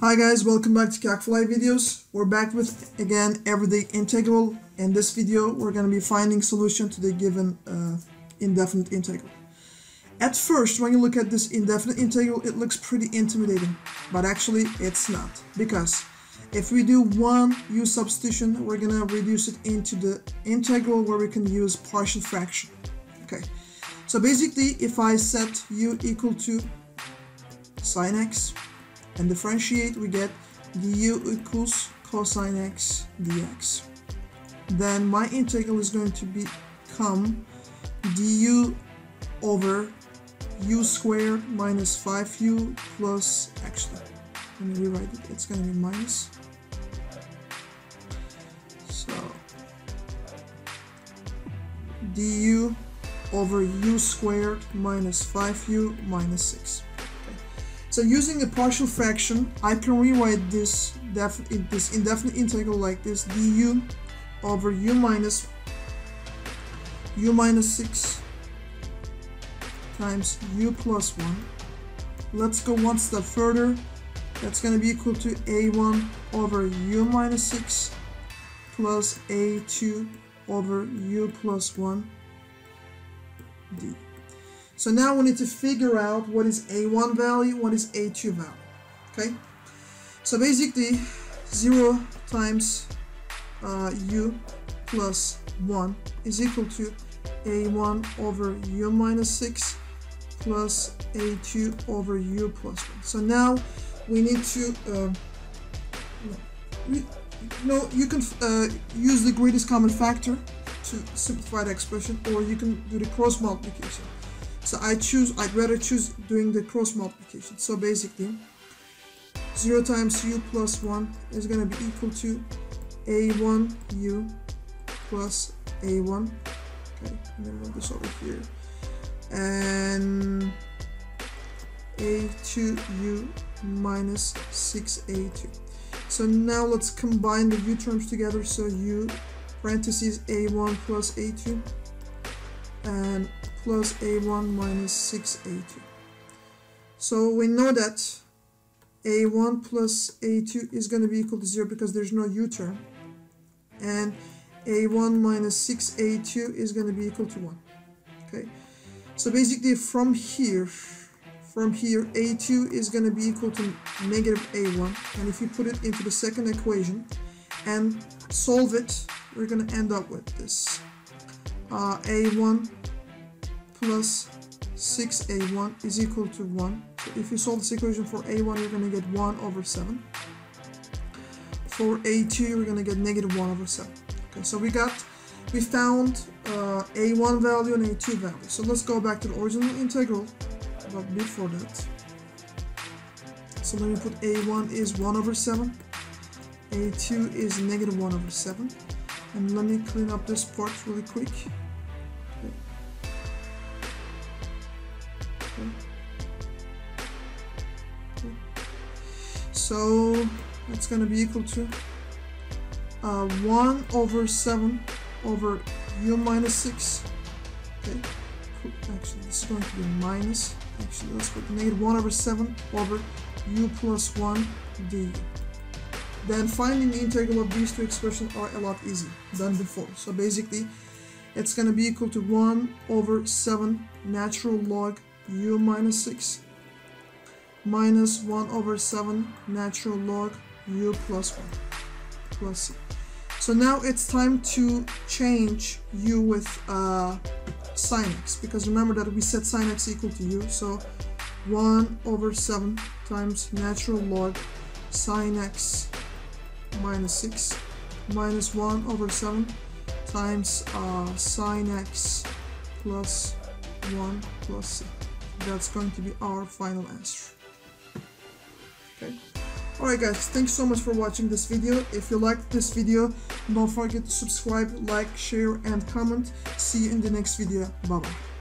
Hi guys, welcome back to CalcFly videos. We're back with again everyday integral. In this video, we're going to be finding solution to the given uh, indefinite integral. At first, when you look at this indefinite integral, it looks pretty intimidating, but actually it's not because if we do one u substitution, we're going to reduce it into the integral where we can use partial fraction. Okay, so basically, if I set u equal to sine x and differentiate, we get du equals cosine x dx. Then my integral is going to become du over u squared minus 5u plus, actually, let me rewrite it, it's going to be minus. So, du over u squared minus 5u minus 6. So using a partial fraction, I can rewrite this, this indefinite integral like this, du over u minus u minus 6 times u plus 1. Let's go one step further. That's going to be equal to a1 over u minus 6 plus a2 over u plus 1 d. So now we need to figure out what is A1 value, what is A2 value. Okay? So basically, 0 times uh, U plus 1 is equal to A1 over U minus 6 plus A2 over U plus 1. So now we need to, uh, know, you can uh, use the greatest common factor to simplify the expression or you can do the cross multiplication. So I choose, I'd rather choose doing the cross multiplication. So basically, 0 times u plus 1 is going to be equal to a1u plus a1. Okay, and then move this over here. And a2u minus 6a2. So now let's combine the u terms together. So u parentheses a1 plus a2 and plus a1 minus 6a2. So we know that a1 plus a2 is going to be equal to 0 because there's no u term. And a1 minus 6a2 is going to be equal to 1. Okay, so basically from here, from here a2 is going to be equal to negative a1. And if you put it into the second equation and solve it, we're going to end up with this. Uh, a1 plus 6a1 is equal to 1. So if you solve this equation for a1, you're going to get 1 over 7. For a2, you're going to get negative 1 over 7. Okay, so we got, we found uh, a1 value and a2 value. So let's go back to the original integral, but before that. So let me put a1 is 1 over 7, a2 is negative 1 over 7. And let me clean up this part really quick. So that's going to be equal to uh, 1 over 7 over u minus 6. Okay, actually this is going to be minus. Actually, let's put negative 1 over 7 over u plus 1 du. Then finding the integral of these two expressions are a lot easier than before. So basically, it's going to be equal to 1 over 7 natural log u minus 6 minus 1 over 7 natural log u plus 1 plus c. So now it's time to change u with uh, sine x because remember that we set sine x equal to u. So 1 over 7 times natural log sine x minus 6 minus 1 over 7 times uh, sine x plus 1 plus c. That's going to be our final answer. Okay. Alright guys, thanks so much for watching this video. If you liked this video, don't forget to subscribe, like, share, and comment. See you in the next video. Bye bye.